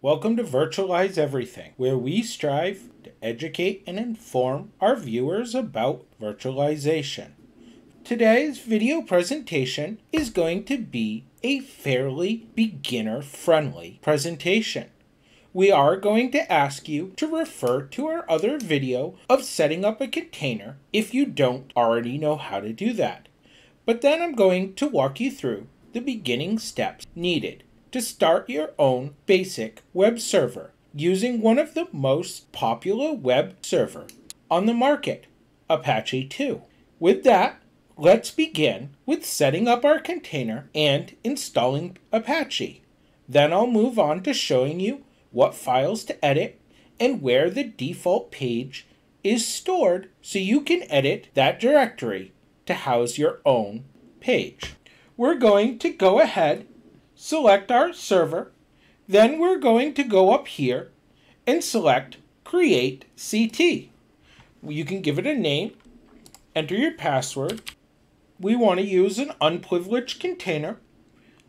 Welcome to Virtualize Everything, where we strive to educate and inform our viewers about virtualization. Today's video presentation is going to be a fairly beginner friendly presentation. We are going to ask you to refer to our other video of setting up a container if you don't already know how to do that. But then I'm going to walk you through the beginning steps needed to start your own basic web server using one of the most popular web server on the market, Apache 2. With that, let's begin with setting up our container and installing Apache. Then I'll move on to showing you what files to edit and where the default page is stored so you can edit that directory to house your own page. We're going to go ahead select our server. Then we're going to go up here and select Create CT. You can give it a name, enter your password. We want to use an unprivileged container,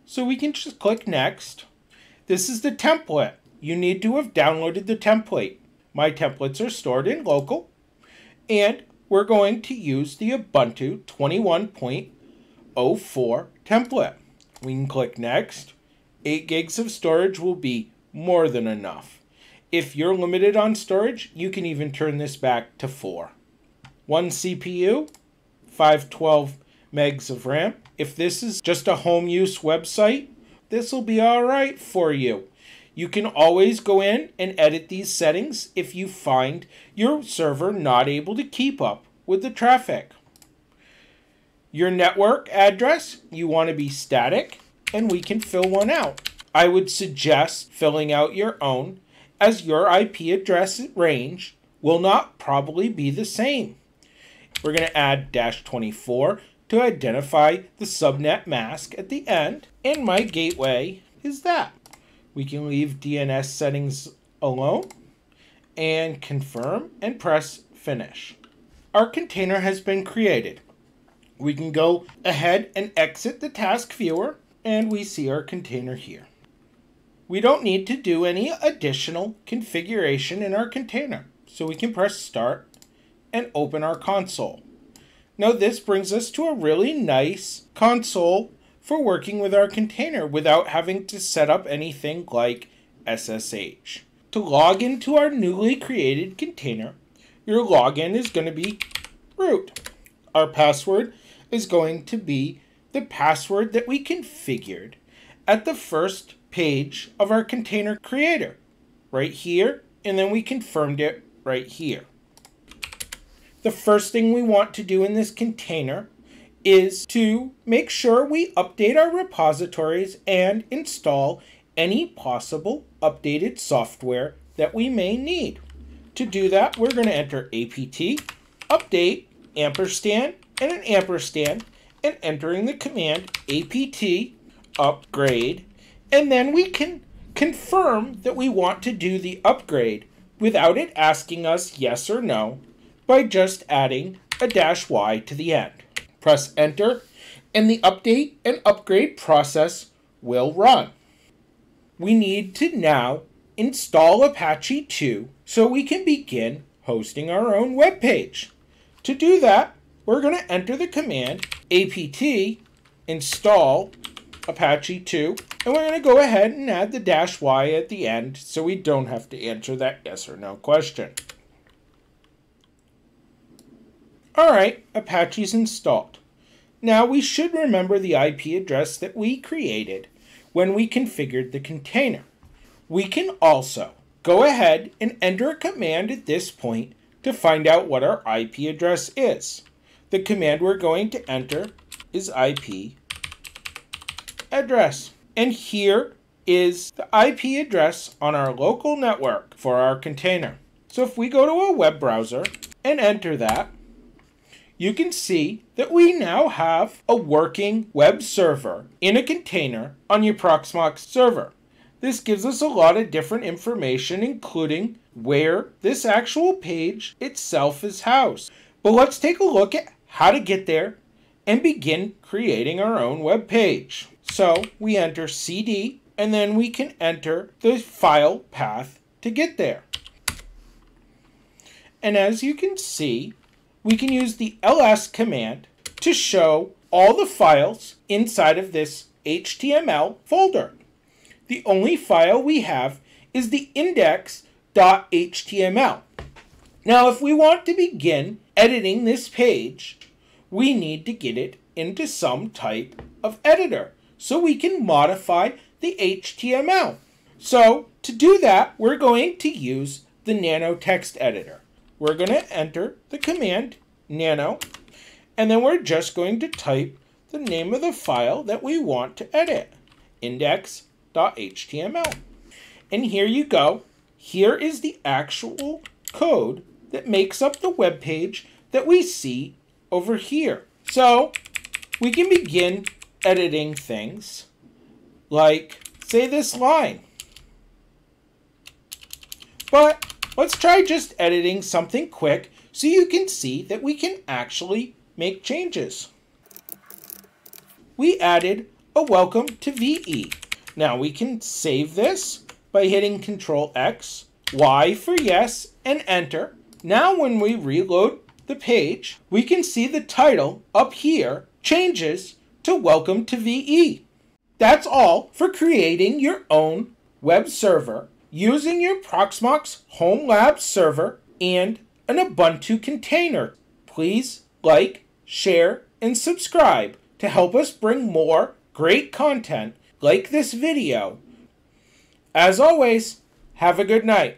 so we can just click Next. This is the template. You need to have downloaded the template. My templates are stored in local, and we're going to use the Ubuntu 21.04 template. We can click next. 8 gigs of storage will be more than enough. If you're limited on storage, you can even turn this back to 4. One CPU, 512 megs of RAM. If this is just a home use website, this will be alright for you. You can always go in and edit these settings if you find your server not able to keep up with the traffic. Your network address, you want to be static, and we can fill one out. I would suggest filling out your own, as your IP address range will not probably be the same. We're going to add dash 24 to identify the subnet mask at the end, and my gateway is that. We can leave DNS settings alone and confirm and press finish. Our container has been created we can go ahead and exit the task viewer and we see our container here. We don't need to do any additional configuration in our container. So we can press start and open our console. Now this brings us to a really nice console for working with our container without having to set up anything like SSH. To log into our newly created container, your login is going to be root. Our password is going to be the password that we configured at the first page of our container creator, right here, and then we confirmed it right here. The first thing we want to do in this container is to make sure we update our repositories and install any possible updated software that we may need. To do that, we're going to enter apt update ampersand and an ampersand and entering the command apt upgrade and then we can confirm that we want to do the upgrade without it asking us yes or no by just adding a dash y to the end. Press enter and the update and upgrade process will run. We need to now install Apache 2 so we can begin hosting our own web page. To do that, we're going to enter the command apt install Apache 2, and we're going to go ahead and add the dash y at the end so we don't have to answer that yes or no question. Alright, Apache's installed. Now we should remember the IP address that we created when we configured the container. We can also go ahead and enter a command at this point to find out what our IP address is. The command we're going to enter is IP address. And here is the IP address on our local network for our container. So if we go to a web browser and enter that, you can see that we now have a working web server in a container on your Proxmox server. This gives us a lot of different information, including where this actual page itself is housed. But let's take a look at how to get there and begin creating our own web page. So we enter cd and then we can enter the file path to get there. And as you can see, we can use the ls command to show all the files inside of this HTML folder. The only file we have is the index.html. Now, if we want to begin editing this page, we need to get it into some type of editor so we can modify the HTML. So to do that, we're going to use the Nano text editor. We're going to enter the command nano, and then we're just going to type the name of the file that we want to edit, index.html. And here you go. Here is the actual code that makes up the web page that we see over here. So we can begin editing things like, say, this line. But let's try just editing something quick so you can see that we can actually make changes. We added a welcome to VE. Now we can save this by hitting Control X, Y for yes, and enter. Now when we reload the page, we can see the title up here changes to Welcome to VE. That's all for creating your own web server using your Proxmox Home Lab server and an Ubuntu container. Please like, share, and subscribe to help us bring more great content like this video. As always, have a good night.